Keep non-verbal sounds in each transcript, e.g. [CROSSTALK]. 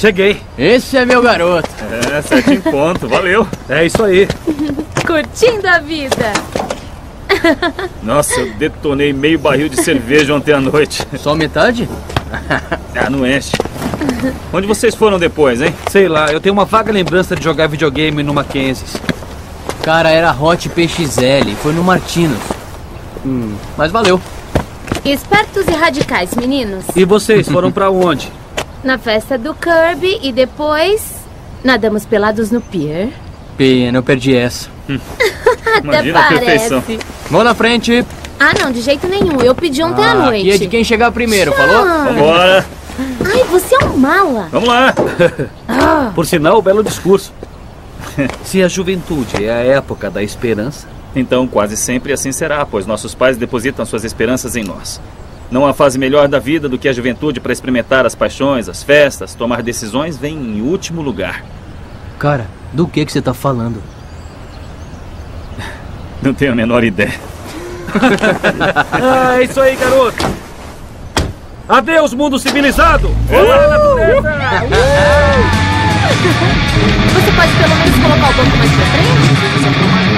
Cheguei. Esse é meu garoto. É, sete em ponto, valeu. É isso aí. [LAUGHS] Curtindo a vida. [LAUGHS] Nossa, eu detonei meio barril de cerveja ontem à noite. Só metade? [LAUGHS] Ah, não enche. Onde vocês foram depois, hein? Sei lá, eu tenho uma vaga lembrança de jogar videogame no Mackenzie's. Cara, era Hot PXL. Foi no Martinos. Hum, mas valeu. Espertos e radicais, meninos. E vocês foram pra onde? Na festa do Kirby e depois nadamos pelados no pier. Pena, eu perdi essa. [LAUGHS] Até Imagina a parece. perfeição. Vamos na frente. Ah, não, de jeito nenhum. Eu pedi ontem à Ah, noite. aqui é de quem chegar primeiro, falou? Ah. Vambora. Ai, você é um mala. Vamos lá. [LAUGHS] Por sinal, belo discurso. [LAUGHS] Se a juventude é a época da esperança, Então, quase sempre assim será, pois nossos pais depositam suas esperanças em nós. Não há fase melhor da vida do que a juventude para experimentar as paixões, as festas, tomar decisões vem em último lugar. Cara, do que que você tá falando? [LAUGHS] Não tenho a menor ideia. Ah, [LAUGHS] é isso aí, garoto! Adeus, mundo civilizado! Olá, natureza! Você pode pelo menos colocar o banco mais pra frente?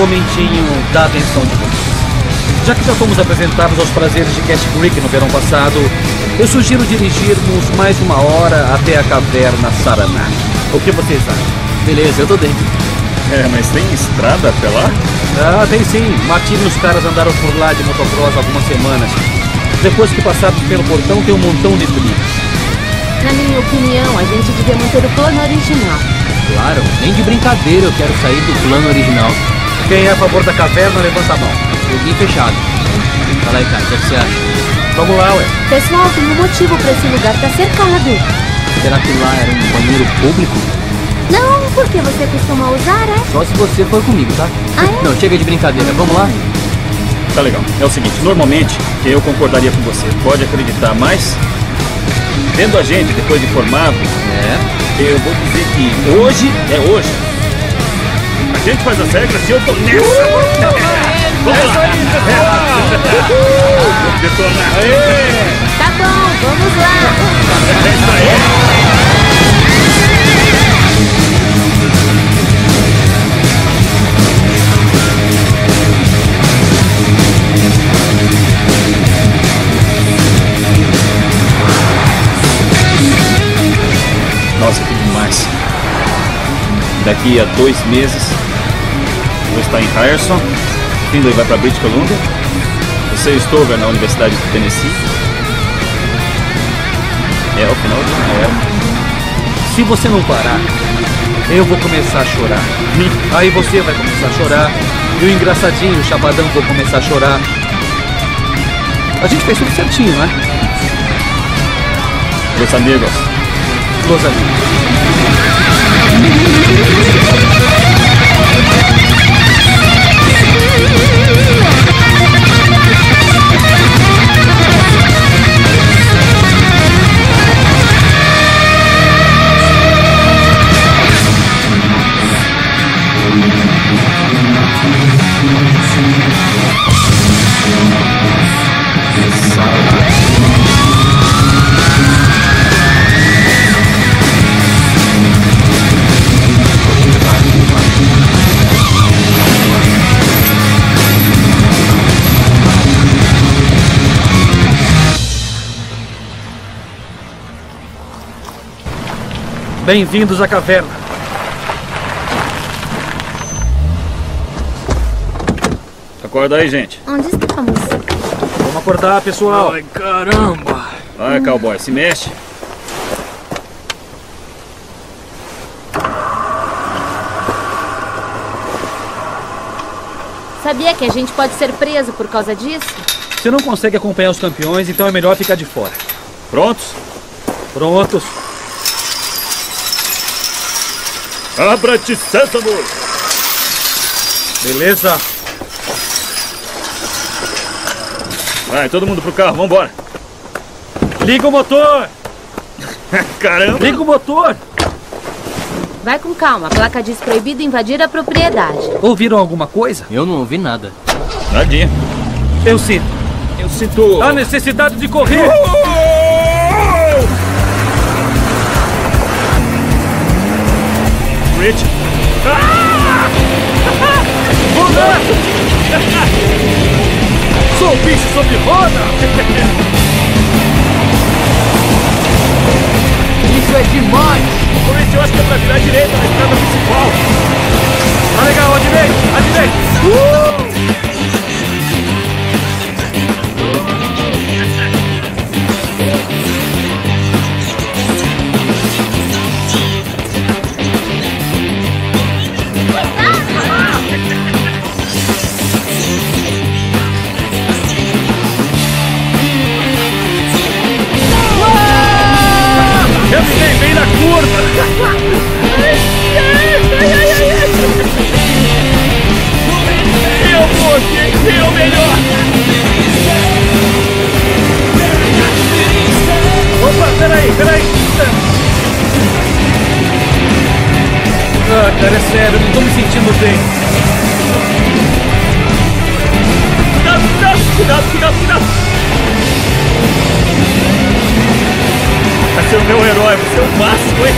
Momentinho da atenção de vocês. Já que já fomos apresentados aos prazeres de Cat Creek no verão passado, eu sugiro dirigirmos mais uma hora até a caverna Saraná. O que vocês acham? Beleza, eu tô dentro. É, mas tem estrada até lá? Ah, tem sim. Martino e os caras andaram por lá de motocross algumas semanas. Depois que passarmos pelo portão, tem um montão de trilhas. Na minha opinião, a gente devia manter o plano original. Claro, nem de brincadeira eu quero sair do plano original. Quem é a favor da caverna, levanta a mão. Joguinho fechado. Fala aí, cara, o que você acha? Vamos lá, ué. Pessoal, tem um motivo pra esse lugar estar cercado. Será que lá era um banheiro público? Não, porque você costuma usar, é? Só se você for comigo, tá? Ah, é? Não, chega de brincadeira, vamos lá? Tá legal. É o seguinte, normalmente eu concordaria com você. Pode acreditar, mas vendo a gente depois de formado, É. eu vou dizer que hoje é hoje. Gente faz as regras e eu tô nessa. Vamos lá. Vamos detonar. Tá bom, vamos lá. É isso aí. Nossa, que demais. Daqui a dois meses, vou estar em Ryerson. Findlay vai para British Columbia. Você e o Stover na Universidade de Tennessee. É o final ano. É. Se você não parar, eu vou começar a chorar. [LAUGHS] Aí você vai começar a chorar. E o engraçadinho, o chapadão, vou começar a chorar. A gente fez tudo certinho, né? Los amigos. Los amigos. Bem-vindos à caverna. Acorda aí, gente. Onde estamos? Vamos acordar, pessoal. Ai, caramba. Vai, cowboy, se mexe. Sabia que a gente pode ser preso por causa disso? Você não consegue acompanhar os campeões, então é melhor ficar de fora. Prontos? Prontos? Abra-te, sésamo! Beleza? Vai, todo mundo pro carro, vambora. Liga o motor! [LAUGHS] Caramba! Liga o motor! Vai com calma, a placa diz proibido invadir a propriedade. Ouviram alguma coisa? Eu não ouvi nada. Nadinha. Eu sinto. Eu sinto... Há necessidade de correr! Rich. [LAUGHS] Sou um bicho sobre roda! [LAUGHS] Isso é demais! Rich, eu acho que é pra virar direita na estrada principal. Tá legal, à direita! À bem na curva. Eu vou ser o melhor. Opa, peraí, peraí! Ah, cara, é sério, não tô me sentindo bem. Cuidado, cuidado, cuidado, cuidado, cuidado. Você é o meu herói, você é o máximo, hein?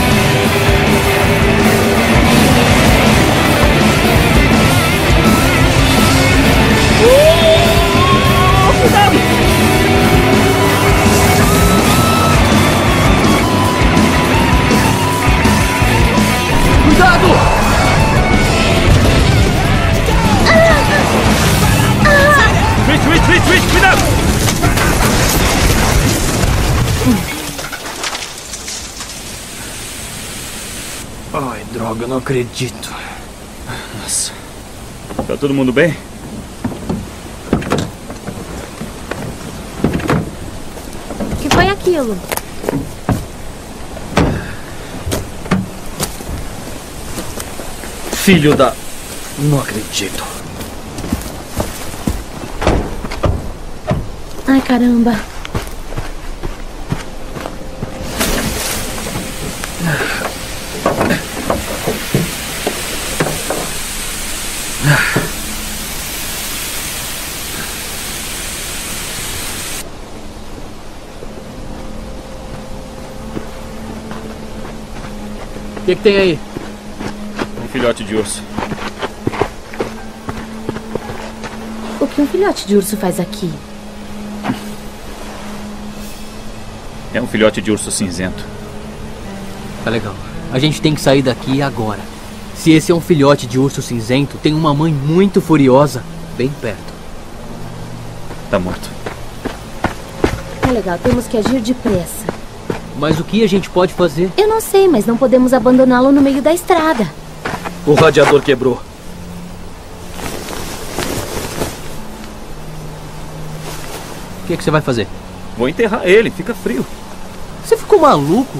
Oh, cuidado! Cuidado! Rich, Rich, Rich, Rich, cuidado! Ai, droga, não acredito. Nossa. Tá todo mundo bem? O que foi aquilo? Filho da. Não acredito. Ai, caramba. Que, que tem aí? Um filhote de urso. O que um filhote de urso faz aqui? É um filhote de urso cinzento. Tá legal. A gente tem que sair daqui agora. Se esse é um filhote de urso cinzento, tem uma mãe muito furiosa bem perto. Tá morto. É legal, temos que agir depressa. Mas o que a gente pode fazer? Eu não sei, mas não podemos abandoná-lo no meio da estrada. O radiador quebrou. O que, que você vai fazer? Vou enterrar ele, fica frio. Você ficou maluco?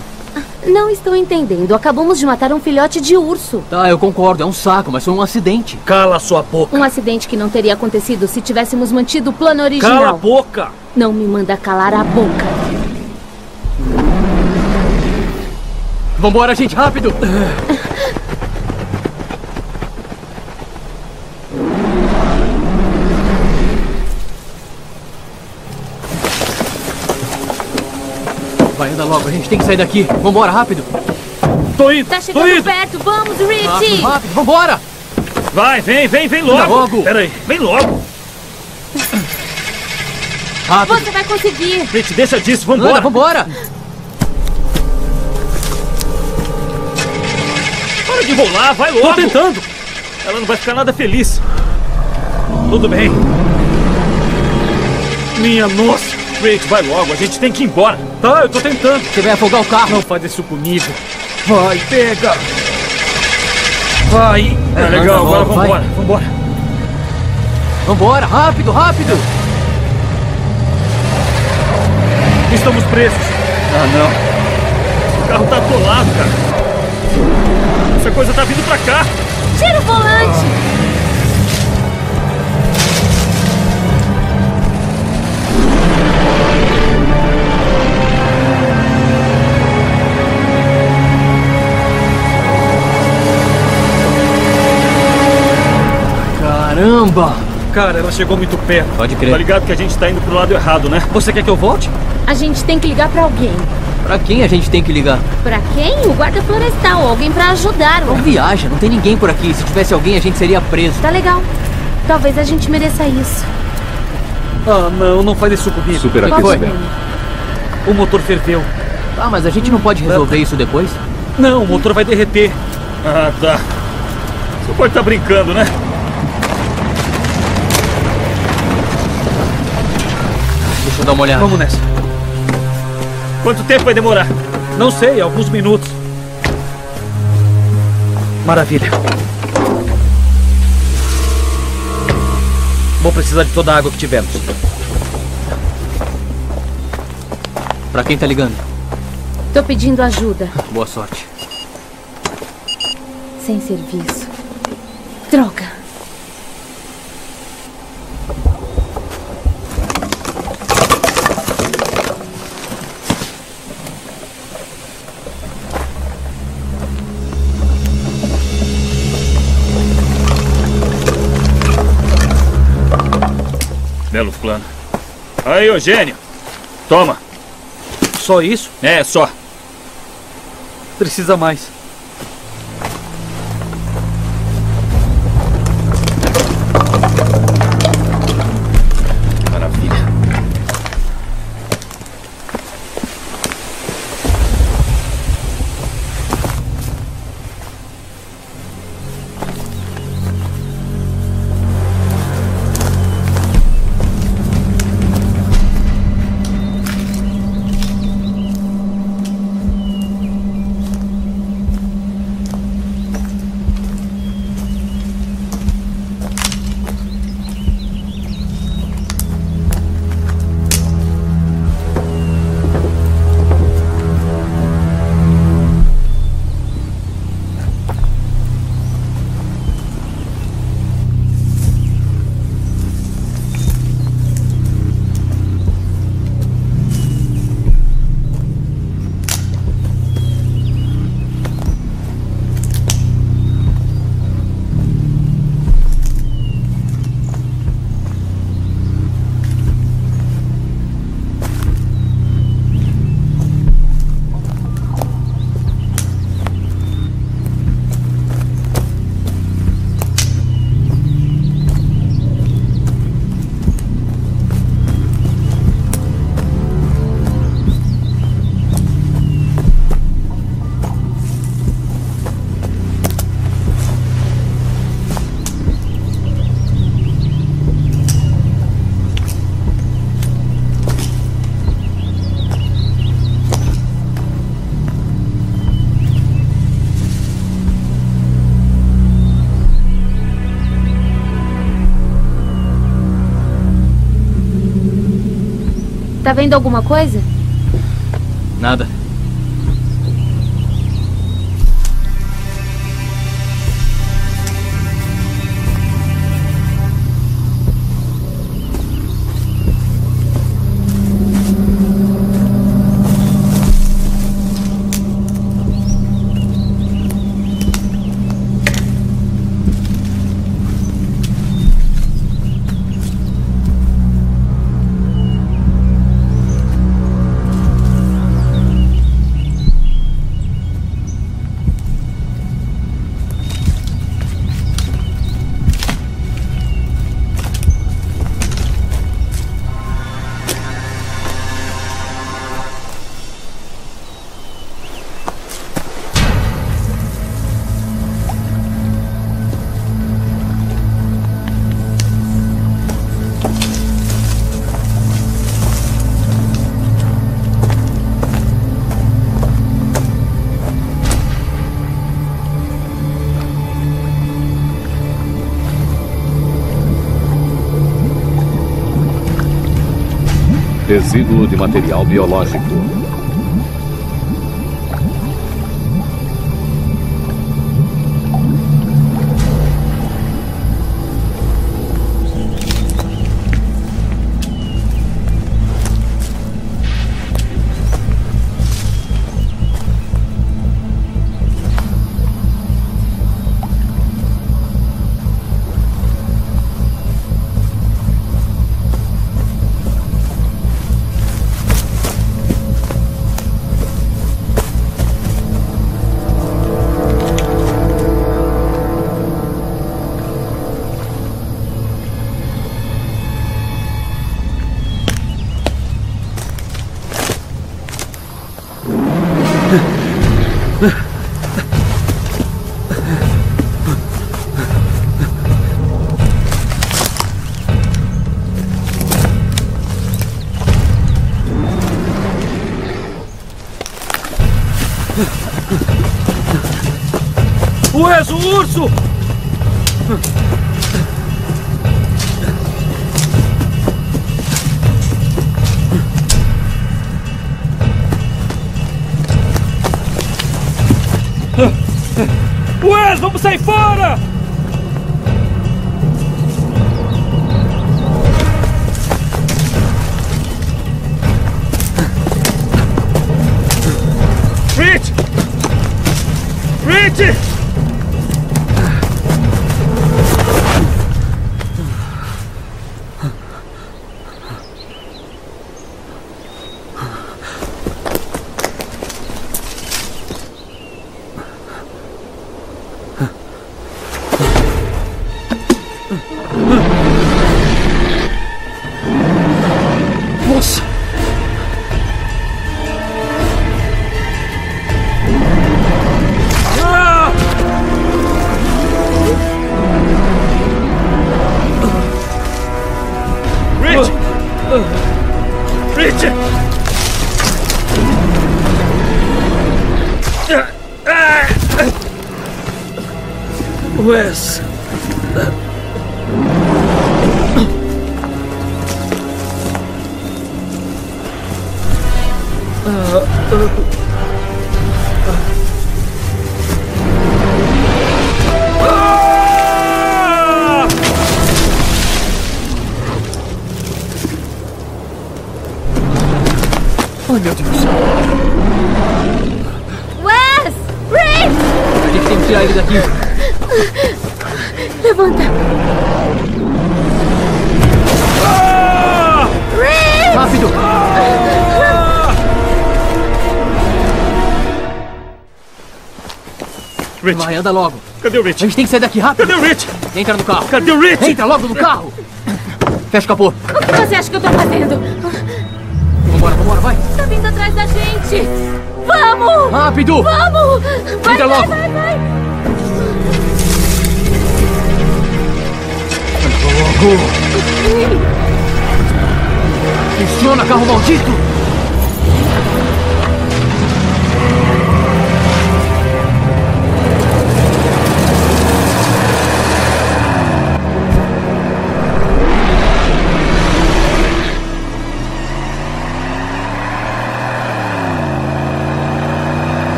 Não estou entendendo. Acabamos de matar um filhote de urso. Tá, eu concordo, é um saco, mas foi um acidente. Cala sua boca. Um acidente que não teria acontecido se tivéssemos mantido o plano original. Cala a boca! Não me manda calar a boca. Vambora, gente, rápido! Vai, anda logo, a gente tem que sair daqui. Vambora, rápido! Tô indo! Tá tô chegando indo! perto. Vamos, Rápido, Richie! rápido, vambora! Vai, vem, vem, vem logo. Anda logo. Peraí, vem logo. Rápido! Você vai conseguir. Gente, deixa disso, Anda, vambora. vambora! Para de enrolar, vai logo! Tô tentando! Ela não vai ficar nada feliz. Tudo bem. Minha nossa! Wait, vai logo, a gente tem que ir embora. Tá, eu tô tentando. Você vai afogar o carro. Não faz isso comigo. Vai, pega! Vai! É legal, agora vai. vambora, vambora. Vambora, rápido, rápido. Estamos presos. Ah, não. O carro tá atolado, cara. Coisa tá vindo pra cá. Tira o volante! Caramba. Cara, ela chegou muito perto. Pode Tá crer. ligado que a gente tá indo pro lado errado, né? Você quer que eu volte? A gente tem que ligar pra alguém. Pra quem a gente tem que ligar? Pra quem? O guarda florestal, alguém pra ajudar. Não viaja, não tem ninguém por aqui. Se tivesse alguém, a gente seria preso. Tá legal. Talvez a gente mereça isso. Ah, não, não faz isso comigo. Super foi? bem. O motor ferveu. Tá, mas a gente não pode resolver isso depois? Não, o motor vai derreter. Ah, tá. Você pode estar brincando, né? Deixa eu dar uma olhada. Vamos nessa. Quanto tempo vai demorar? Não sei, alguns minutos. Maravilha. Vou precisar de toda a água que tivermos. Pra quem tá ligando? Tô pedindo ajuda. Boa sorte. Sem serviço. Aí, Eugênio. Toma. Só isso? É, só. Precisa mais. Tá vendo alguma coisa? Nada. Resíduo de material biológico. Rich, Vai, anda logo. cadê o A Rich? gente tem que sair daqui rápido. Cadê o Rich? Entra no carro. Cadê o Rich? Entra logo no carro. Fecha o capô. O que você acha que eu tô fazendo? Vambora, vambora, vai. Tá vindo atrás da gente! Vamos! Rápido. Vamos! Vai, Entra vai, logo. vai, vai! Logo. Funciona, carro maldito.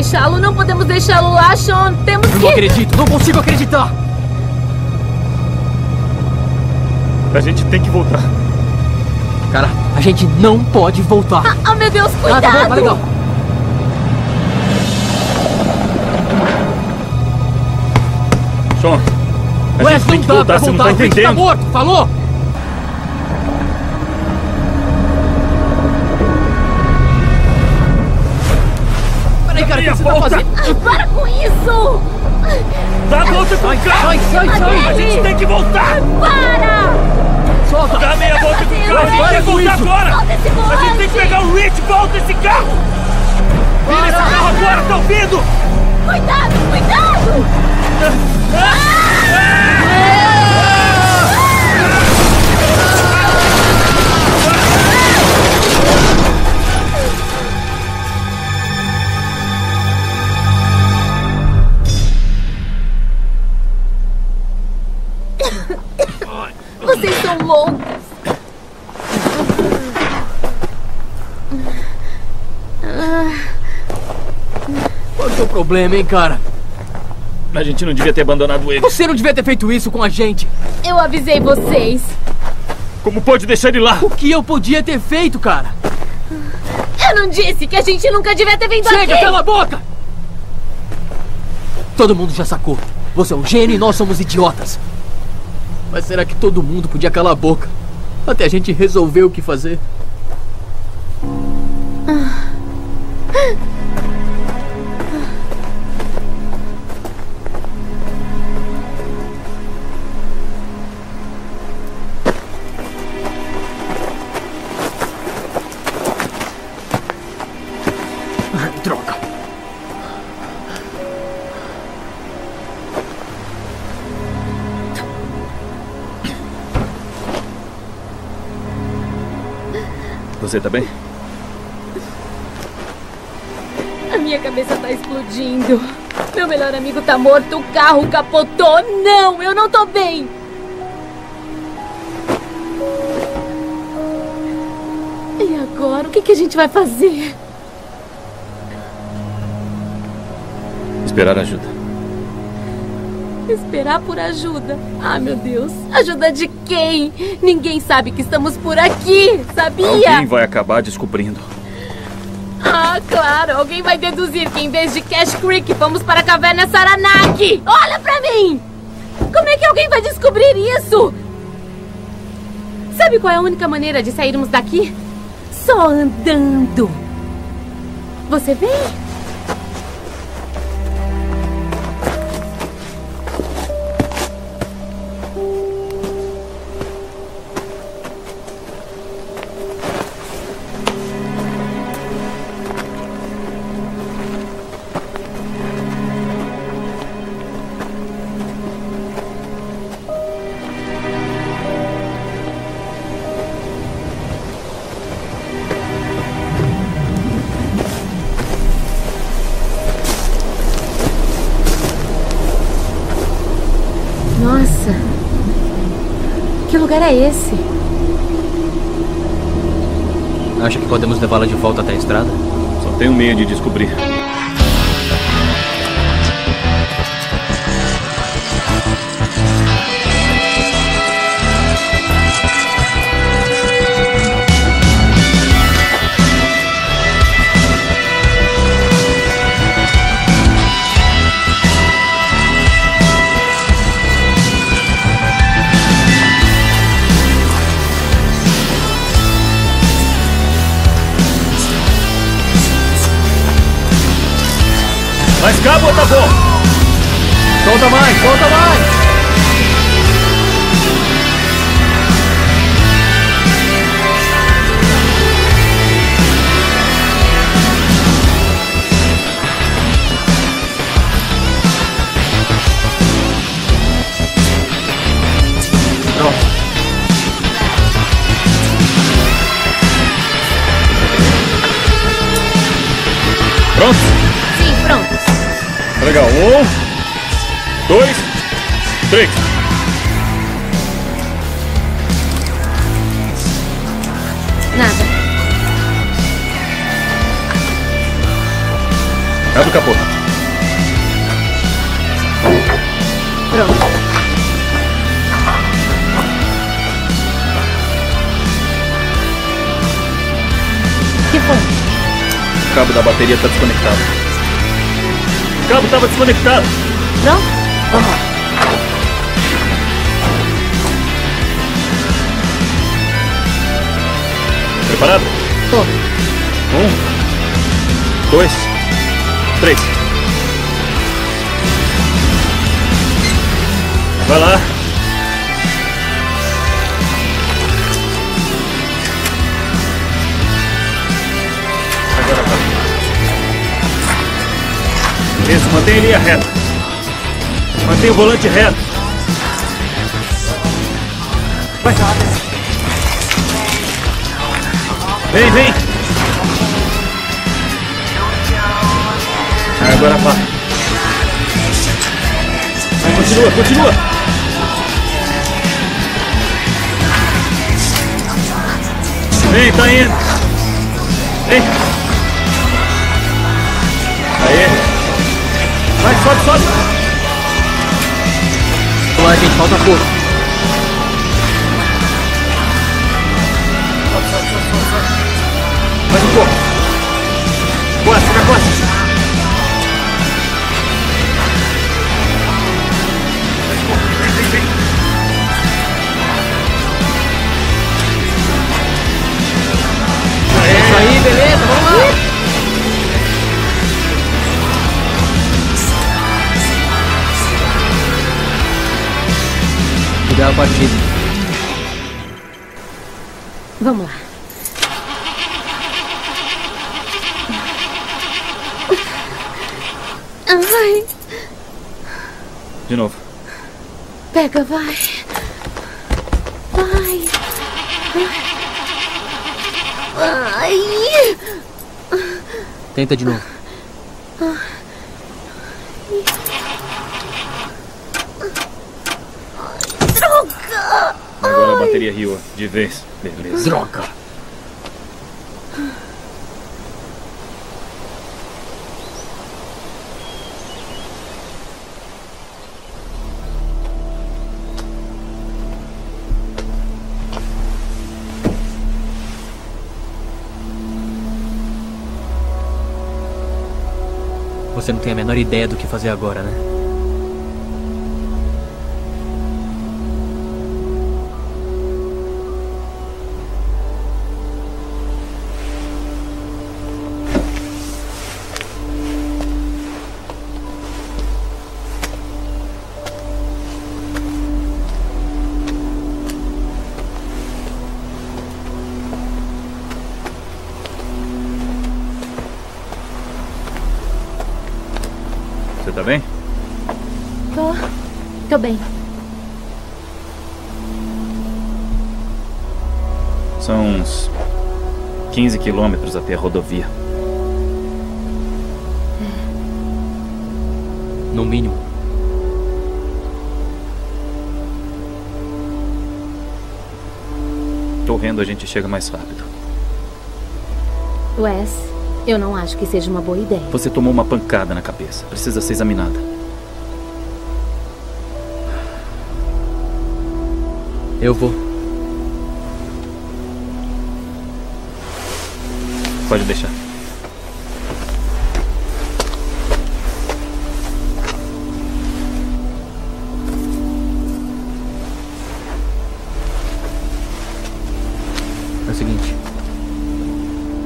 Deixá-lo, não podemos deixá-lo lá, Sean. Temos Eu não que. acredito, não consigo acreditar. A gente tem que voltar. Cara, a gente não pode voltar. Ah, meu Deus, Ah, cuidado! tá bom, tá legal. Sean, a Wes, gente tem não que pra voltar, você não voltar. tá o Rick tá entendendo. morto, falou? Você tá volta. fazendo? Ah, para com isso! Dá a volta com o carro! Sai, sai, sai. A gente tem que voltar! Para! Solta. Dá meia volta com o carro! A gente Para tem que voltar isso. agora! A gente tem que pegar o Rich! Volta esse carro! Vira esse carro agora, tá ouvindo? Cuidado, cuidado! Vocês são loucos! Problema, hein, cara? A gente não devia ter abandonado ele. Você não devia ter feito isso com a gente. Eu avisei vocês. Como pode deixar ele lá? O que eu podia ter feito, cara? Eu não disse que a gente nunca devia ter vindo Chega, aqui. cala a boca! Todo mundo já sacou. Você é um gênio e nós somos idiotas. Mas será que todo mundo podia calar a boca? Até a gente resolver o que fazer? Você tá bem? A minha cabeça tá explodindo. Meu melhor amigo tá morto, o carro capotou. Não, eu não tô bem. E agora, o que, que a gente vai fazer? Esperar ajuda. Esperar por ajuda. Ah, meu Deus. Ajuda de quem? Ninguém sabe que estamos por aqui, sabia? Alguém vai acabar descobrindo. Ah, claro. Alguém vai deduzir que em vez de Cash Creek, vamos para a caverna Saranac. Olha pra mim! Como é que alguém vai descobrir isso? Sabe qual é a única maneira de sairmos daqui? Só andando. Você vem? É esse? Acha que podemos levá-la de volta até a estrada? Só tem um meio de descobrir. Acabou, tá bom. Solta mais, solta mais! Um, dois, três. Nada. Abre o capô. Pronto. Que foi? O cabo da bateria tá desconectado. O cabo tava desconectado. Vamos lá. Preparado? Tô. Um, dois, três. Vai lá. Isso, mantém a linha reta. Mantém o volante reto. Vai. Vem, vem. Agora vai. Vai, continua, continua. Vem, tá indo. Vem. Aê. Vai, sobe, sobe! Vamos lá, gente, falta pouco. Mais a partida. Vamos lá. Ai, De novo. pega, vai. Vai. Ai. Tenta de novo. Droga! Agora a bateria riu de vez. Beleza. Droga. Você não tem a menor ideia do que fazer agora, né? Quilômetros até a rodovia. No mínimo. Correndo a gente chega mais rápido. Wes, eu não acho que seja uma boa ideia. Você tomou uma pancada na cabeça. Precisa ser examinada. Eu vou. Pode deixar. É o seguinte.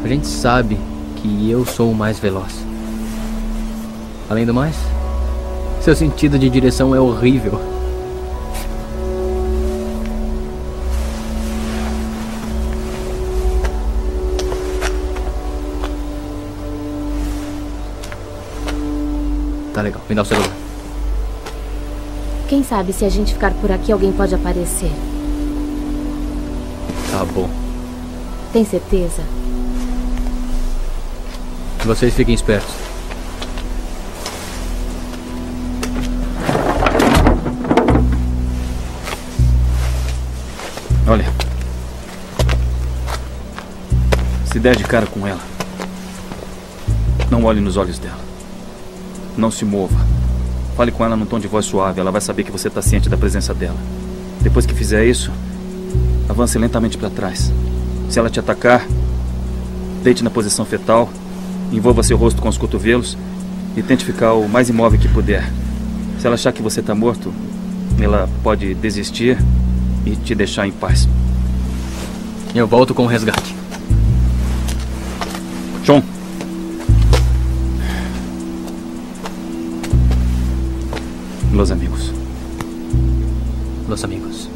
A gente sabe que eu sou o mais veloz. Além do mais, seu sentido de direção é horrível. Legal, me dá o celular. Quem sabe se a gente ficar por aqui alguém pode aparecer. Tá bom. Tem certeza? Vocês fiquem espertos. Olha. Se der de cara com ela, não olhe nos olhos dela. Não se mova. Fale com ela num tom de voz suave. Ela vai saber que você está ciente da presença dela. Depois que fizer isso, avance lentamente para trás. Se ela te atacar, deite na posição fetal, envolva seu rosto com os cotovelos e tente ficar o mais imóvel que puder. Se ela achar que você está morto, ela pode desistir e te deixar em paz. Eu volto com o resgate. Los amigos. Los amigos.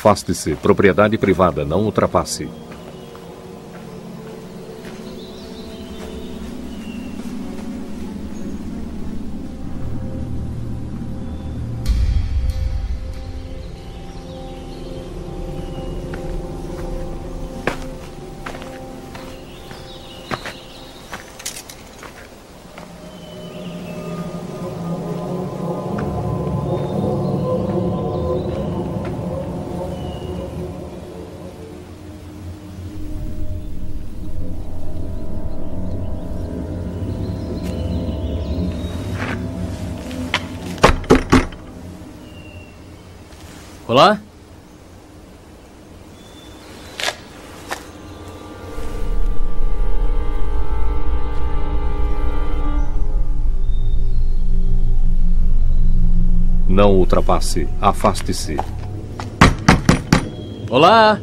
Afaste-se. Propriedade privada. Não ultrapasse. Ultrapasse. Afaste-se. Olá?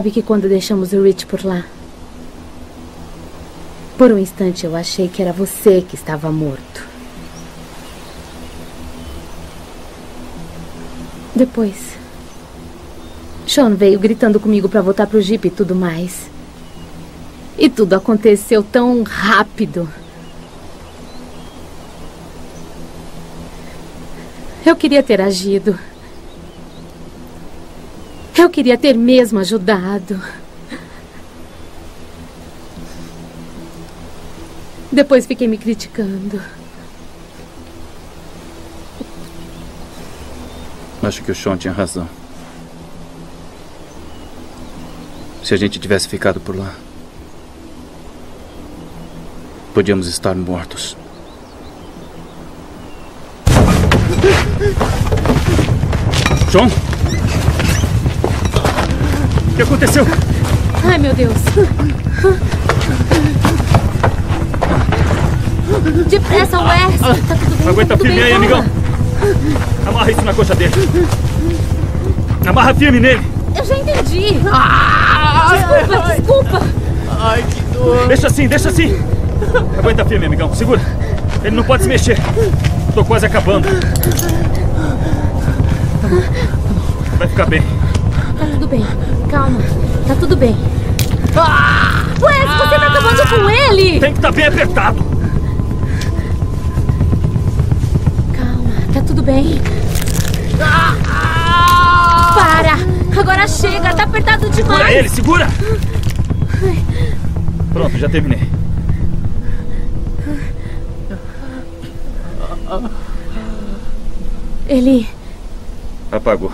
Sabe que quando deixamos o Rich por lá, por um instante eu achei que era você que estava morto. Depois, Sean veio gritando comigo para voltar pro Jeep e tudo mais. E tudo aconteceu tão rápido. Eu queria ter agido. Eu queria ter mesmo ajudado. Depois fiquei me criticando. Acho que o Sean tinha razão. Se a gente tivesse ficado por lá, podíamos estar mortos. Sean? O que aconteceu? Ai, meu Deus. Depressa, Wes. Tá tudo bem. Aguenta tá tudo firme bem, aí, amigão. Amarra isso na coxa dele. Amarra firme nele. Eu já entendi. desculpa, desculpa. Deixa assim, deixa assim. Aguenta firme, amigão. Segura. Ele não pode se mexer. Tô quase acabando. Vai ficar bem. Tá tudo bem. Calma. Tá tudo bem. Wes, você tá acabando com ele. Tem que estar bem apertado. Calma, tá tudo bem. Para! Agora chega, tá apertado demais. Segura ele, segura. Pronto, já terminei. Ele. Apagou.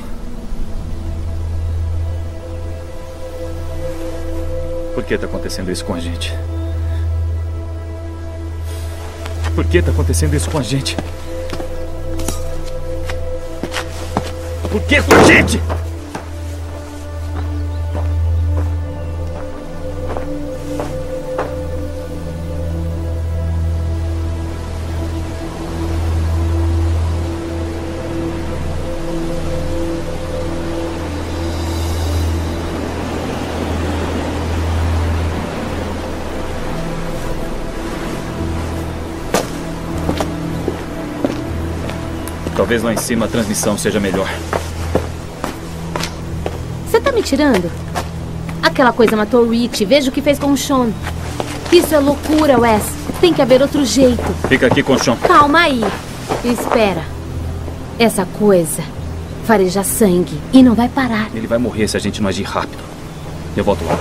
Por que tá acontecendo isso com a gente? Por que tá acontecendo isso com a gente? Por que com a gente? Talvez lá em cima a transmissão seja melhor. Você tá me tirando? Aquela coisa matou o Rich. Veja o que fez com o Sean. Isso é loucura, Wes. Tem que haver outro jeito. Fica aqui com o Sean. Calma aí. Espera. Essa coisa fareja sangue e não vai parar. Ele vai morrer se a gente não agir rápido. Eu volto lá.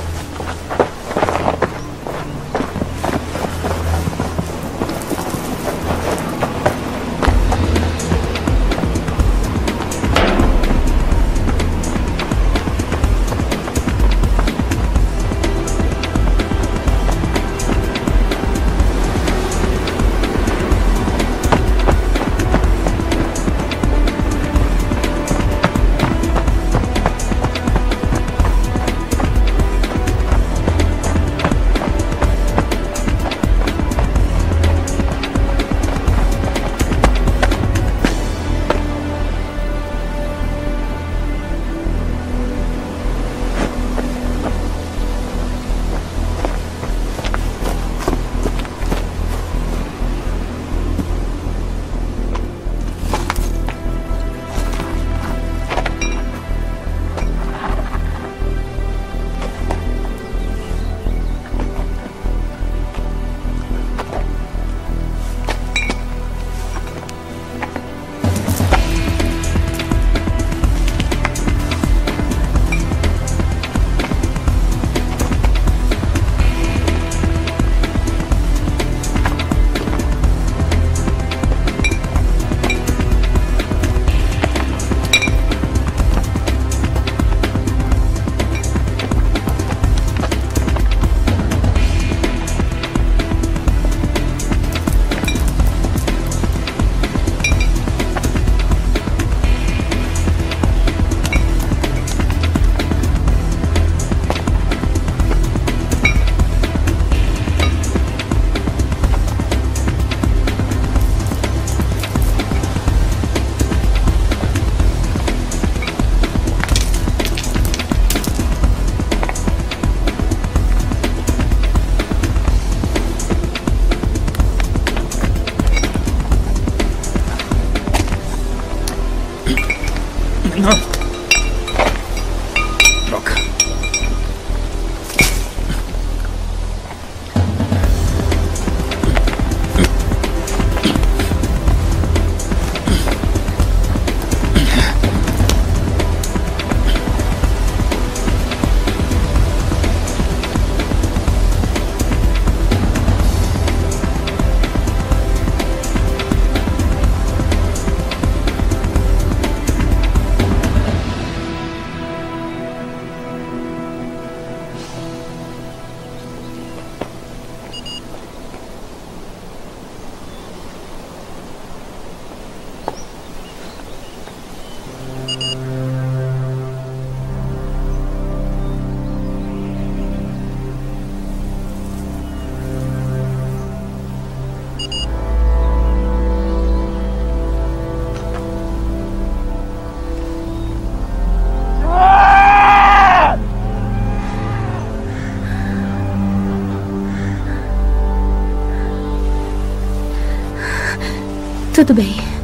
Tudo bem.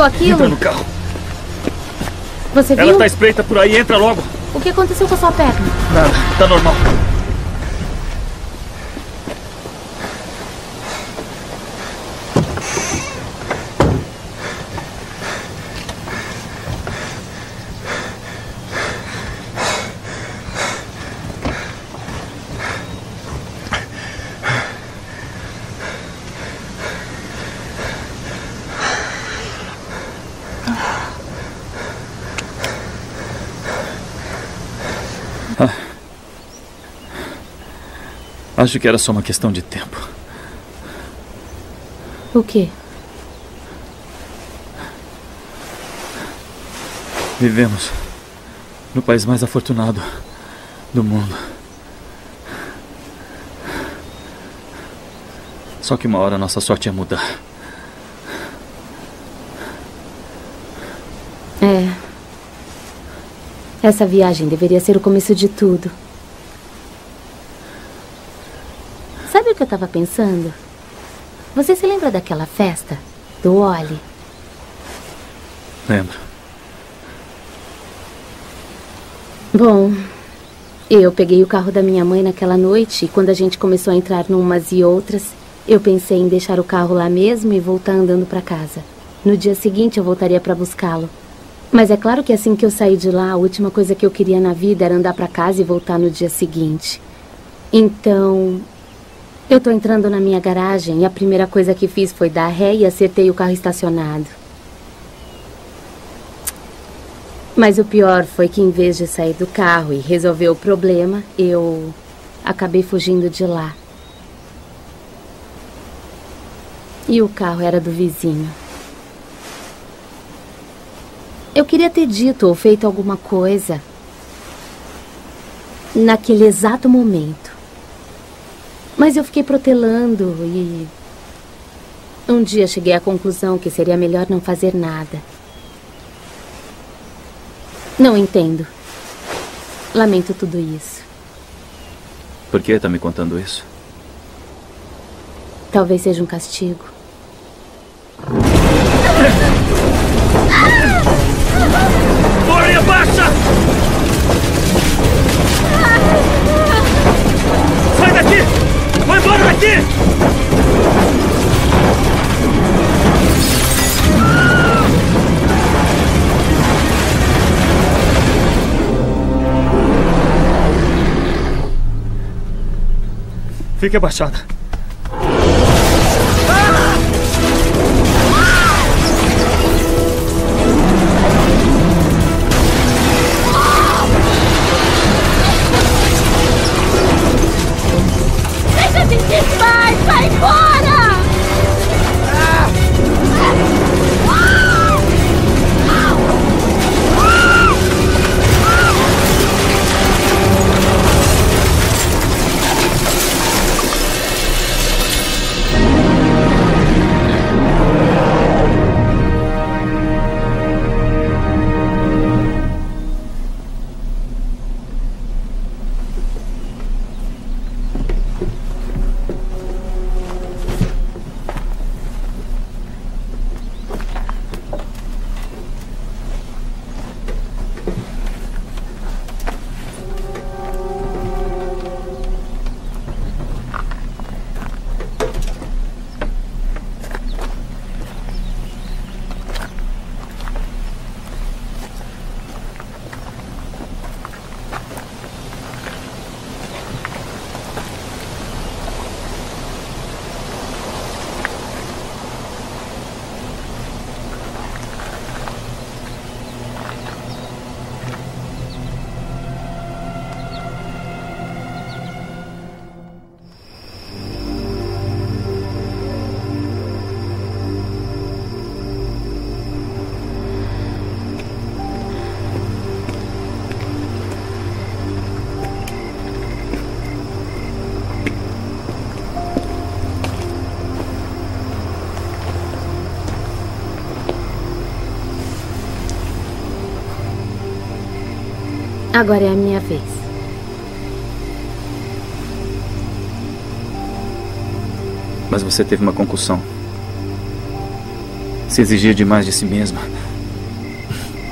Viu aquilo? Entra no carro. Você viu? Ela tá espreita por aí, entra logo. O que aconteceu com a sua perna? Nada, tá normal. Acho que era só uma questão de tempo. O quê? Vivemos no país mais afortunado do mundo. Só que uma hora nossa sorte ia mudar. É. Essa viagem deveria ser o começo de tudo. Sabe o que eu tava pensando? Você se lembra daquela festa? Do Oli? Lembro. Bom, eu peguei o carro da minha mãe naquela noite e quando a gente começou a entrar numas e outras, eu pensei em deixar o carro lá mesmo e voltar andando para casa. No dia seguinte eu voltaria para buscá-lo. Mas é claro que assim que eu saí de lá, a última coisa que eu queria na vida era andar para casa e voltar no dia seguinte. Então, eu tô entrando na minha garagem e a primeira coisa que fiz foi dar ré e acertei o carro estacionado. Mas o pior foi que em vez de sair do carro e resolver o problema, eu acabei fugindo de lá. E o carro era do vizinho. Eu queria ter dito ou feito alguma coisa. Naquele exato momento. Mas eu fiquei protelando e. Um dia cheguei à conclusão que seria melhor não fazer nada. Não entendo. Lamento tudo isso. Por que tá me contando isso? Talvez seja um castigo. Daqui! Fique abaixada. Agora é a minha vez. Mas você teve uma concussão. Se exigir demais de si mesma,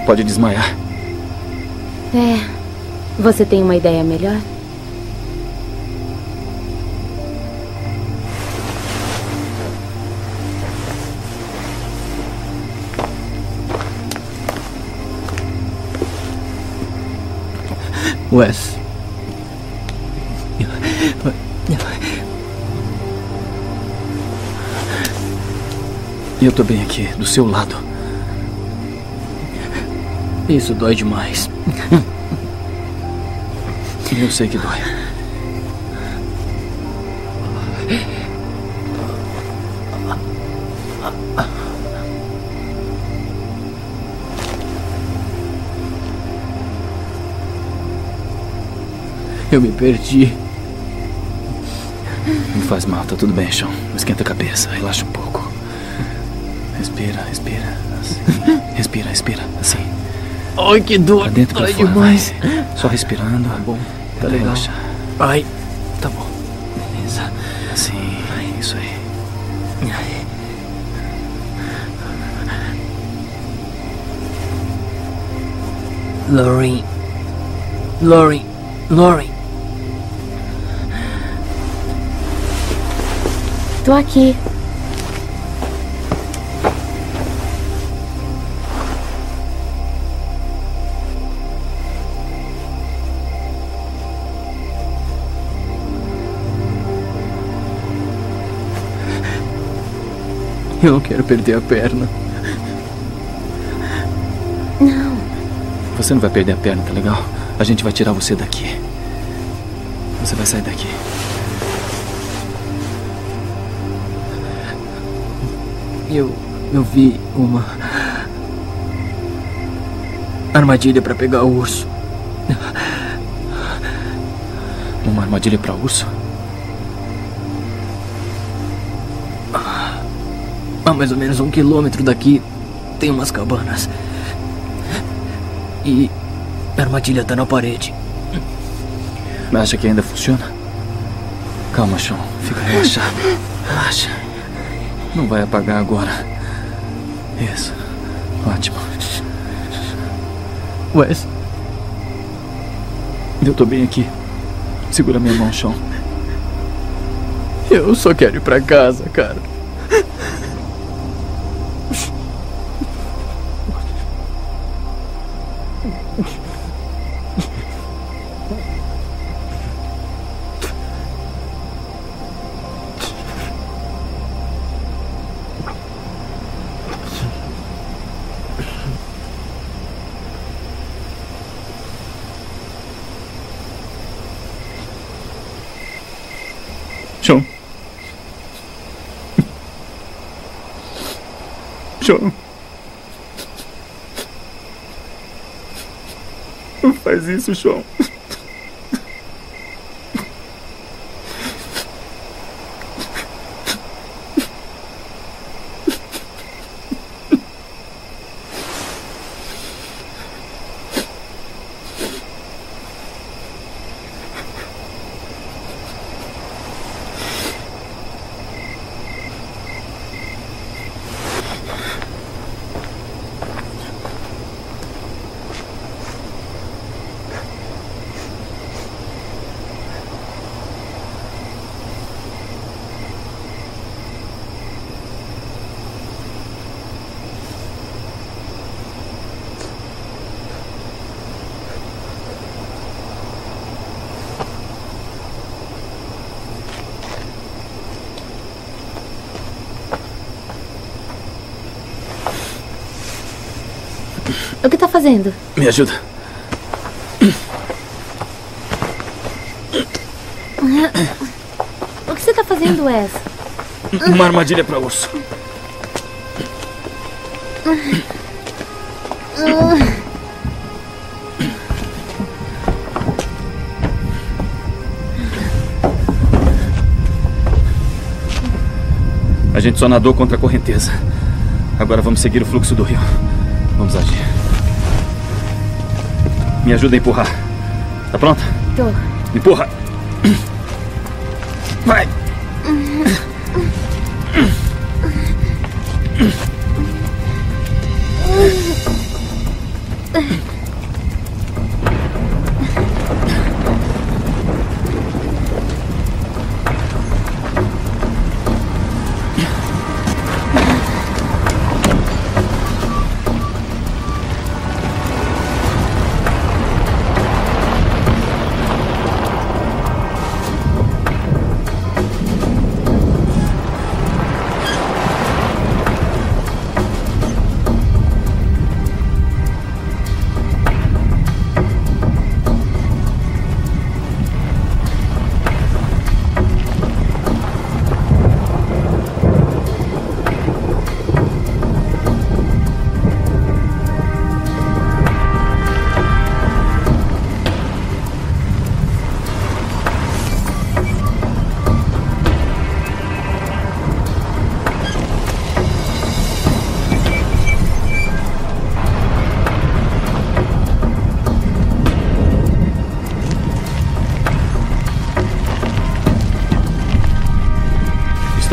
pode desmaiar. É. Você tem uma ideia melhor? Wes. Eu tô bem aqui, do seu lado. Isso dói demais. Eu sei que dói. Eu me perdi. Não faz mal, tá tudo bem, Sean. Esquenta a cabeça, relaxa um pouco. Respira, respira. Assim. Respira, respira. Assim. Ai, que dor. Pra dentro pra dói fora. demais. vai. Só respirando. Tá bom, tá Tenta legal. relaxar. Ai, tá bom. Beleza. Assim, isso aí. Lori. Lori. Lori. Tô aqui. Eu não quero perder a perna. Não. Você não vai perder a perna, tá legal? A gente vai tirar você daqui. Você vai sair daqui. Eu. Eu vi uma. armadilha para pegar o urso. Uma armadilha para urso? A mais ou menos um quilômetro daqui tem umas cabanas. E a armadilha tá na parede. Acha que ainda funciona? Calma, Sean. Fica relaxado. Relaxa. Não vai apagar agora. Isso. Ótimo. Wes, Eu tô bem aqui. Segura minha mão, Sean. eu só quero ir pra casa, cara. Faz isso, fazendo? Me ajuda. O que você tá fazendo, Wes? Uma armadilha para urso. A gente só nadou contra a correnteza. Agora vamos seguir o fluxo do rio. Vamos agir. Me ajuda a empurrar. Tá pronta? Tô. Empurra.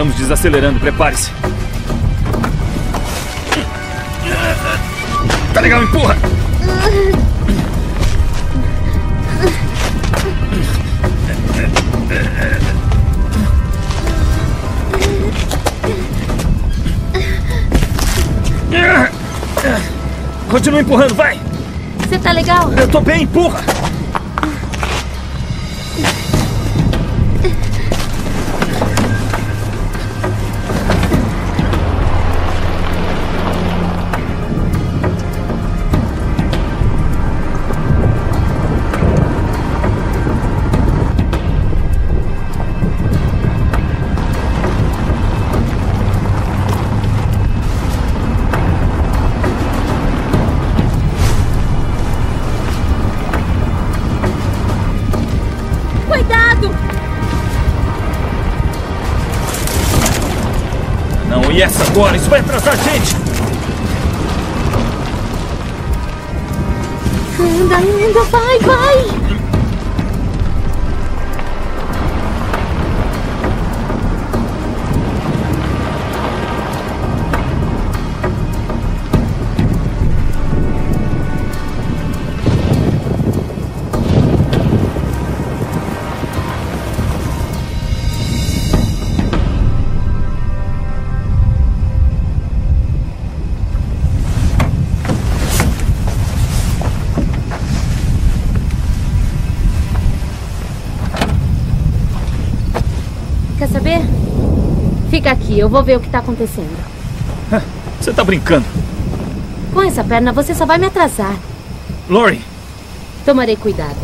Estamos desacelerando, prepare-se. Tá legal, empurra! Continua empurrando, vai! Você tá legal? Eu tô bem, empurra! Agora, isso vai atrasar a gente! Anda, anda, vai, vai! Aqui, eu vou ver o que tá acontecendo. Você tá brincando. Com essa perna você só vai me atrasar. Lori, Tomarei cuidado.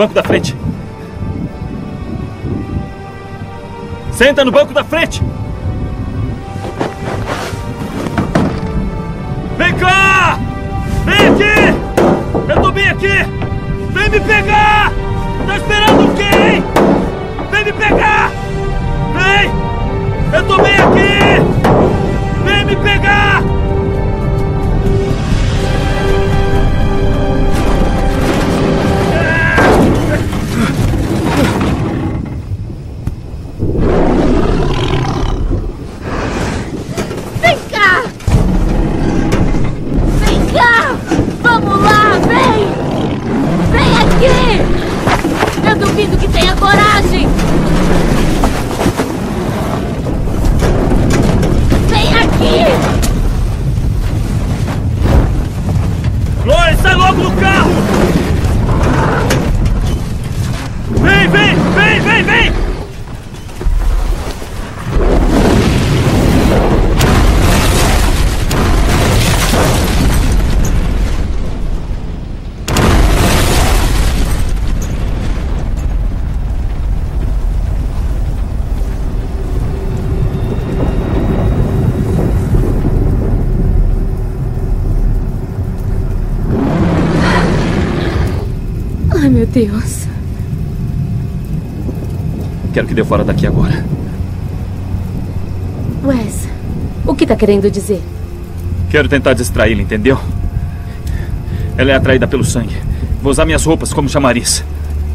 Banco da frente. Senta no banco da frente! Vem cá! Vem aqui! Eu tô bem aqui! Vem me pegar! Tá esperando o quê, hein? Vem me pegar! Vem! Eu tô bem aqui! Vem me pegar! Quero que dê fora daqui agora. Wes, o que tá querendo dizer? Quero tentar distraí-la, entendeu? Ela é atraída pelo sangue. Vou usar minhas roupas como chamariz.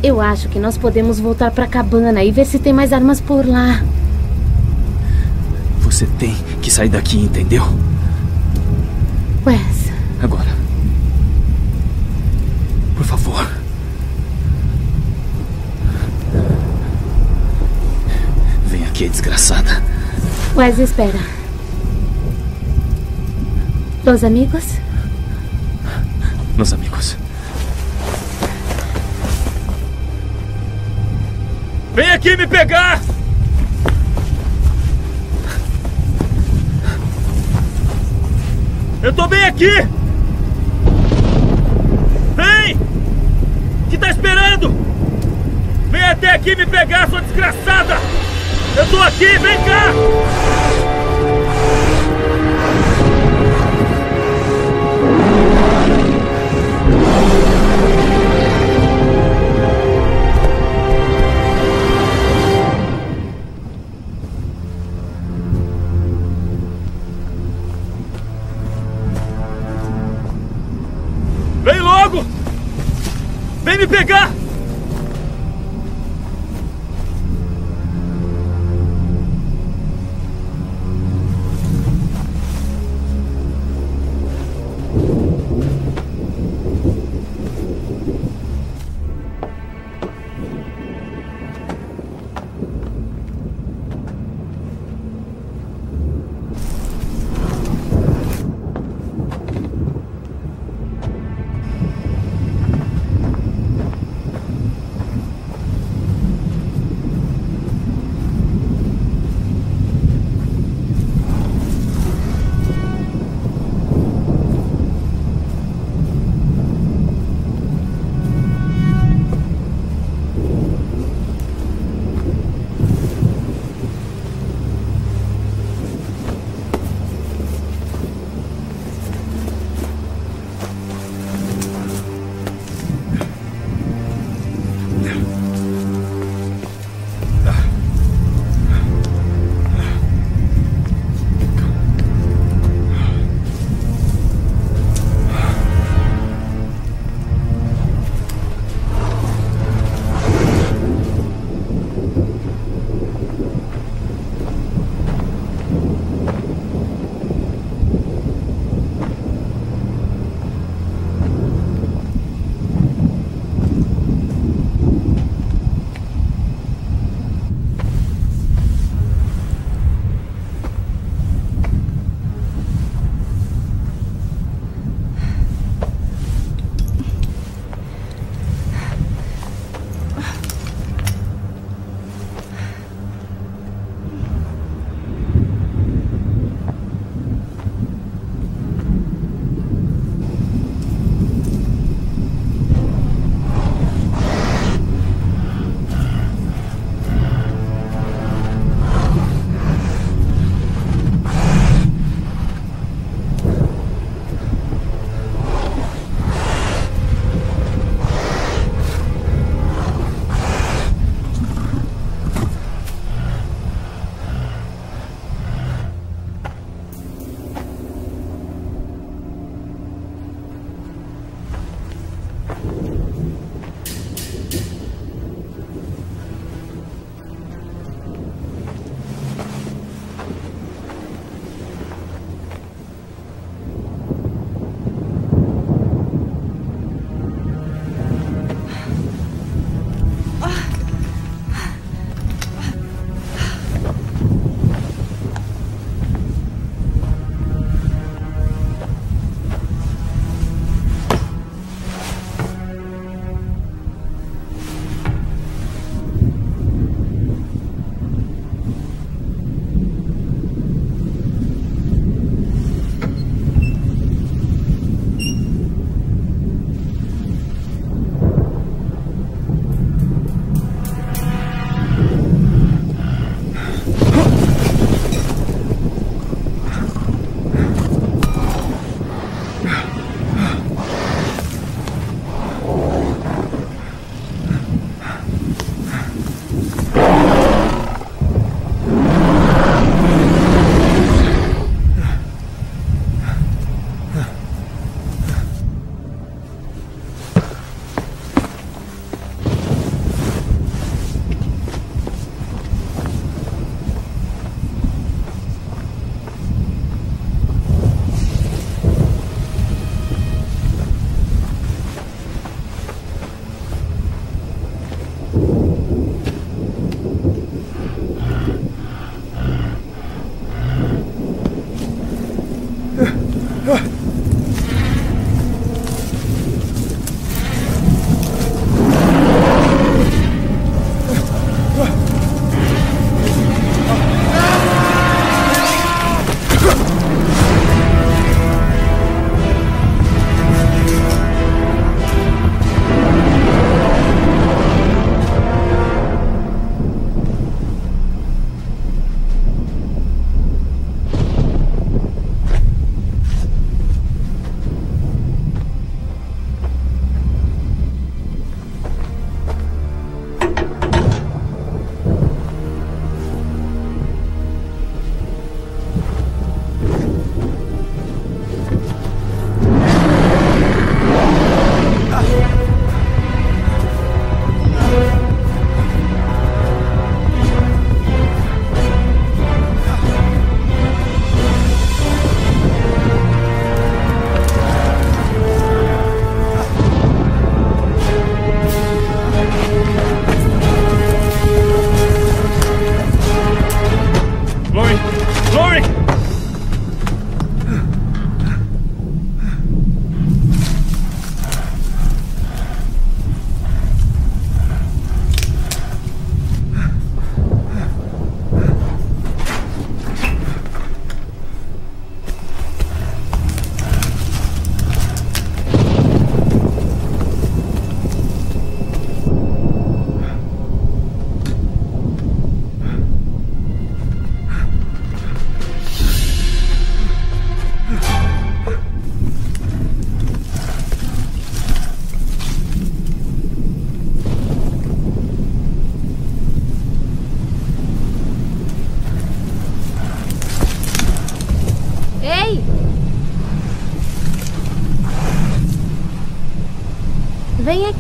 Eu acho que nós podemos voltar pra cabana e ver se tem mais armas por lá. Você tem que sair daqui, entendeu? Wes, Agora. Por favor. Vem aqui, desgraçada. Wes, espera. Los amigos? Meus amigos. Vem aqui me pegar! Eu tô bem aqui! Vem! Que tá esperando? Vem até aqui me pegar, sua desgraçada! Eu tô aqui, vem cá!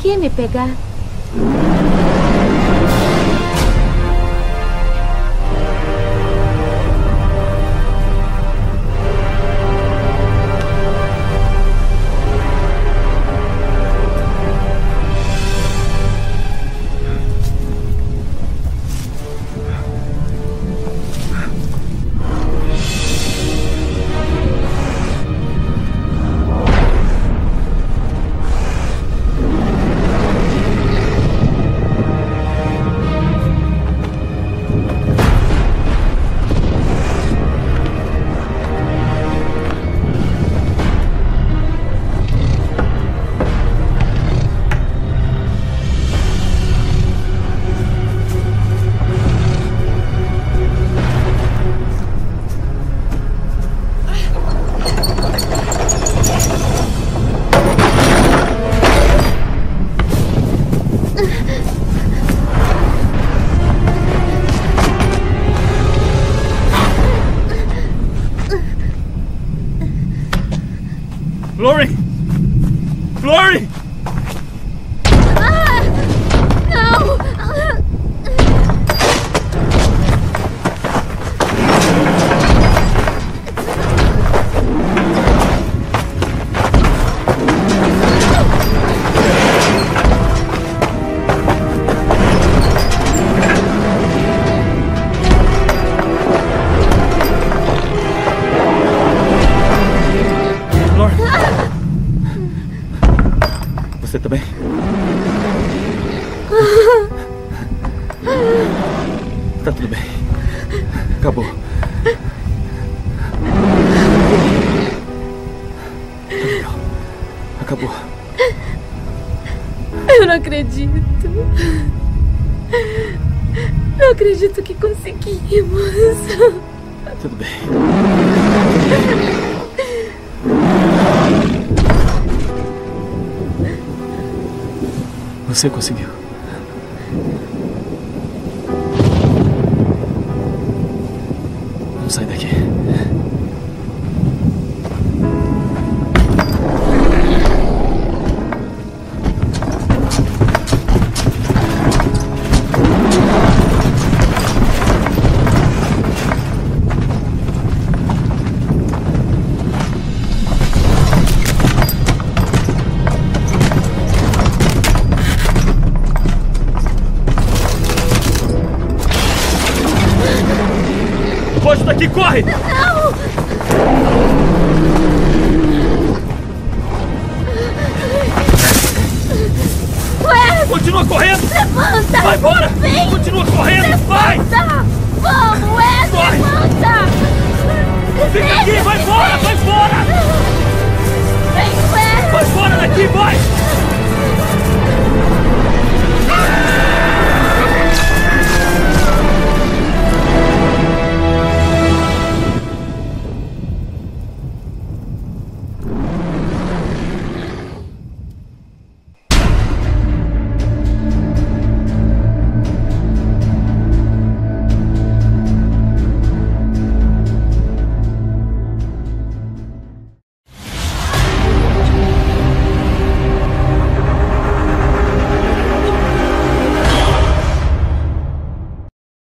Aqui me pegar. Não! [LAUGHS] Você conseguiu.